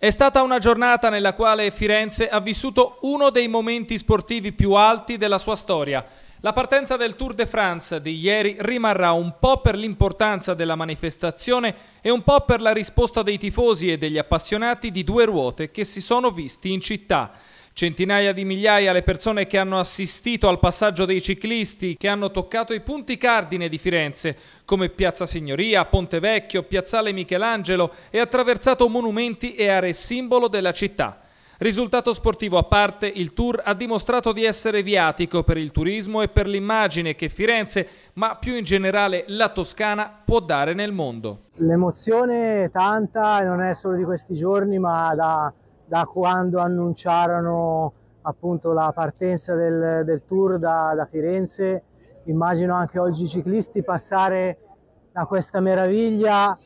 È stata una giornata nella quale Firenze ha vissuto uno dei momenti sportivi più alti della sua storia. La partenza del Tour de France di ieri rimarrà un po' per l'importanza della manifestazione e un po' per la risposta dei tifosi e degli appassionati di due ruote che si sono visti in città. Centinaia di migliaia le persone che hanno assistito al passaggio dei ciclisti, che hanno toccato i punti cardine di Firenze, come Piazza Signoria, Ponte Vecchio, Piazzale Michelangelo e attraversato monumenti e aree simbolo della città. Risultato sportivo a parte, il tour ha dimostrato di essere viatico per il turismo e per l'immagine che Firenze, ma più in generale la Toscana, può dare nel mondo. L'emozione è tanta non è solo di questi giorni, ma da da quando annunciarono appunto la partenza del, del tour da, da, Firenze. Immagino anche oggi i ciclisti passare da questa meraviglia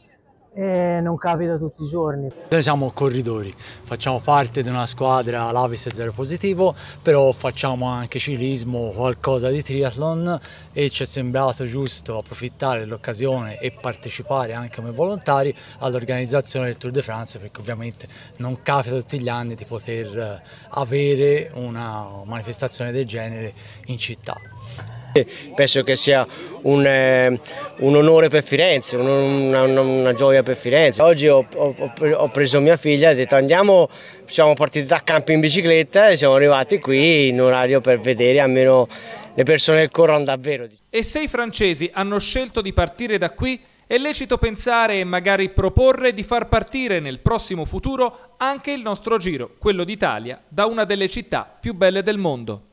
e non capita tutti i giorni. Noi siamo corridori, facciamo parte di una squadra Lavis Zero Positivo, però facciamo anche ciclismo, qualcosa di triathlon e ci è sembrato giusto approfittare dell'occasione e partecipare anche come volontari all'organizzazione del Tour de France perché ovviamente non capita tutti gli anni di poter avere una manifestazione del genere in città. Penso che sia un, eh, un onore per Firenze, una, una, una, gioia per Firenze. Oggi ho, ho, ho, preso mia figlia e ho detto andiamo, siamo partiti da campo in bicicletta e siamo arrivati qui in orario per vedere almeno le persone che corrono davvero. E se i francesi hanno scelto di partire da qui, è lecito pensare e magari proporre di far partire nel prossimo futuro anche il nostro giro, quello d'Italia, da una delle città più belle del mondo.